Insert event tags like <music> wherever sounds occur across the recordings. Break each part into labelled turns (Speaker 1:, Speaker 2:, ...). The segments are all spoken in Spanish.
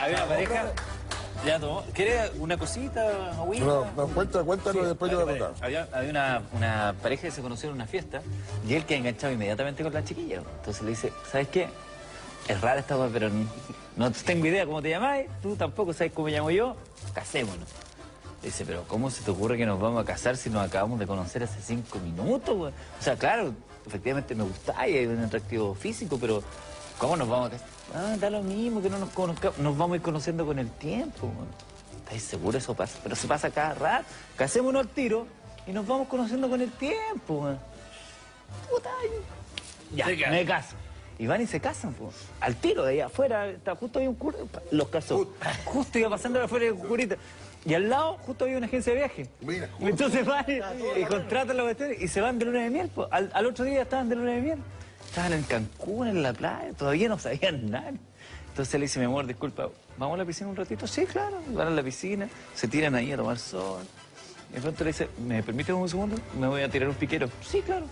Speaker 1: había una pareja. Ya tomó. ¿Quiere una cosita, agüita?
Speaker 2: No, no, cuenta, cuéntanos y después yo voy a contar.
Speaker 1: Había, había una, una pareja que se conoció en una fiesta y él queda enganchado inmediatamente con la chiquilla. Entonces le dice, ¿sabes qué? Es rara esta cosa, pero no, tengo idea cómo te llamáis, tú tampoco sabes cómo me llamo yo, casémonos. Le dice, pero ¿cómo se te ocurre que nos vamos a casar si nos acabamos de conocer hace cinco minutos? O sea, claro, efectivamente me gustáis, hay un atractivo físico, pero ¿cómo nos vamos a casar? Ah, da lo mismo, que no nos conozcamos, nos vamos a ir conociendo con el tiempo. ¿Estáis seguros eso pasa? Pero se pasa cada rato. Casémonos al tiro y nos vamos conociendo con el tiempo. güey. Puta, ya, me caso. Y van y se casan, pues. Al tiro de ahí afuera, está justo había un cura, los casó. Justo iba pasando afuera de curita. Y al lado, justo había una agencia de viaje.
Speaker 2: Mira,
Speaker 1: entonces van y, y contratan la cuestión y se van de luna de miel. pues. Al, al otro día estaban de luna de miel. Estaban en Cancún, en la playa, todavía no sabían nada. Entonces le dice, mi amor, disculpa, ¿vamos a la piscina un ratito? Sí, claro. Van a la piscina, se tiran ahí a tomar sol. Y de pronto le dice, ¿me permite un segundo? Me voy a tirar un piquero. Sí, claro.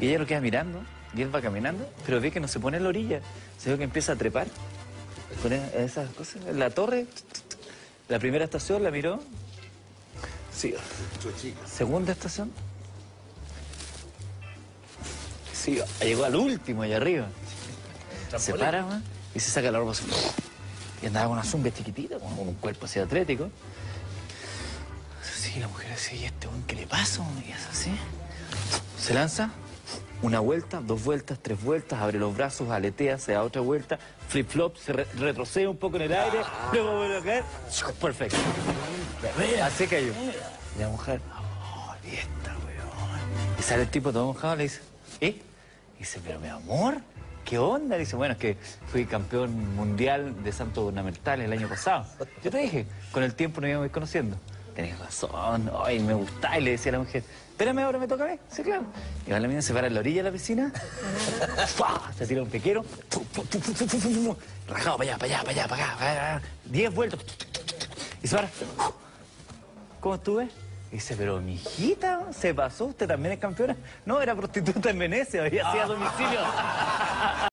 Speaker 1: Y ella lo queda mirando, y él va caminando, pero ve que no se pone en la orilla. Se ve que empieza a trepar con e- esas cosas. La torre, la primera estación la miró. Sí. Segunda estación. Sí, llegó al último allá arriba. Se para, man, y se saca la ropa así. Y andaba con una zunga chiquitita, con un cuerpo así atlético. Sí, la mujer así, ¿y este weón qué le pasa? Y es así. Se lanza, una vuelta, dos vueltas, tres vueltas, abre los brazos, aletea, se da otra vuelta, flip-flop, se re- retrocede un poco en el aire, luego vuelve a caer. Perfecto. Así cayó. Y la mujer, oh, y esta, weón. Y sale el tipo todo mojado, le dice, ¿eh? Dice, pero mi amor, ¿qué onda? Dice, bueno, es que fui campeón mundial de salto ornamental el año pasado. Yo te dije, con el tiempo nos íbamos a ir conociendo. Tenés razón, ay, me gusta. Y le decía a la mujer, espérame, ahora me toca a mí. Sí, claro. Y va la mina, se para en la orilla de la piscina, <laughs> ¡fua! se tira un pequero, rajado para allá, para allá, para allá, para acá, para allá. Diez vueltas, y se para. ¿Cómo estuve? Dice, pero mi hijita, ¿se pasó? ¿Usted también es campeona? No, era prostituta en Venecia, había sido a domicilio.